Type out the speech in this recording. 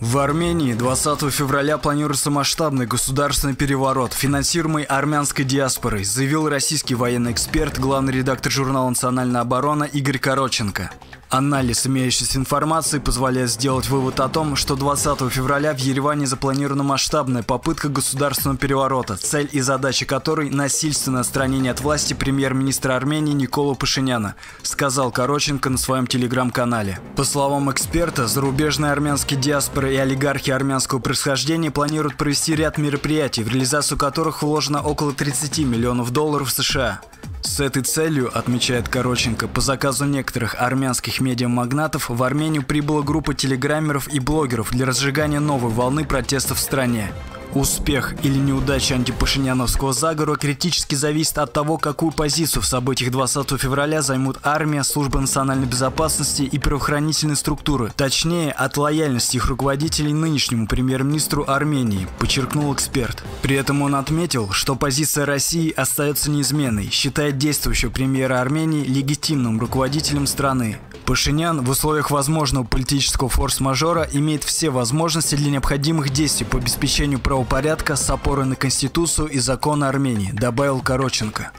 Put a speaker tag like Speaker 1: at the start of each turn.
Speaker 1: В Армении 20 февраля планируется масштабный государственный переворот, финансируемый армянской диаспорой, заявил российский военный эксперт, главный редактор журнала «Национальная оборона» Игорь Короченко. Анализ имеющейся информации позволяет сделать вывод о том, что 20 февраля в Ереване запланирована масштабная попытка государственного переворота, цель и задача которой – насильственное отстранение от власти премьер-министра Армении Никола Пашиняна, сказал Короченко на своем телеграм-канале. По словам эксперта, зарубежные армянские диаспоры и олигархи армянского происхождения планируют провести ряд мероприятий, в реализацию которых вложено около 30 миллионов долларов США. С этой целью, отмечает Короченко, по заказу некоторых армянских медиамагнатов в Армению прибыла группа телеграммеров и блогеров для разжигания новой волны протестов в стране. Успех или неудача антипашиняновского заговора критически зависит от того, какую позицию в событиях 20 февраля займут армия, служба национальной безопасности и правоохранительные структуры. Точнее, от лояльности их руководителей нынешнему премьер-министру Армении, подчеркнул эксперт. При этом он отметил, что позиция России остается неизменной, считает действующего премьера Армении легитимным руководителем страны. Пашинян в условиях возможного политического форс-мажора имеет все возможности для необходимых действий по обеспечению правопорядка с опорой на Конституцию и законы Армении, добавил Короченко.